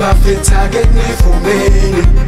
bafetha ke nivumeni hey